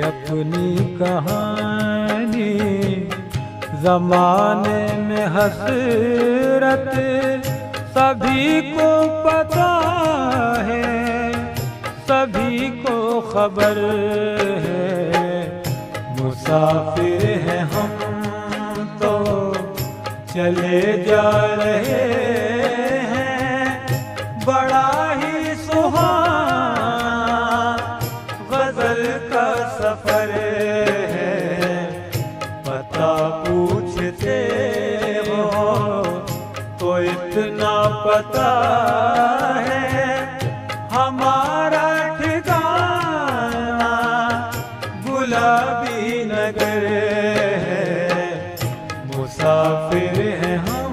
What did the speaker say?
अपनी कहानी, जमाने में हसरत सभी को पता है, सभी को खबर है। मुसाफिर हैं हम तो चले जा रहे हैं, बड़ा ही गज़ल का सफ़र है। पता पूछते हो तो इतना पता है। हमारा ठिकाना गुलाबी नगर है। मुसाफिर है हम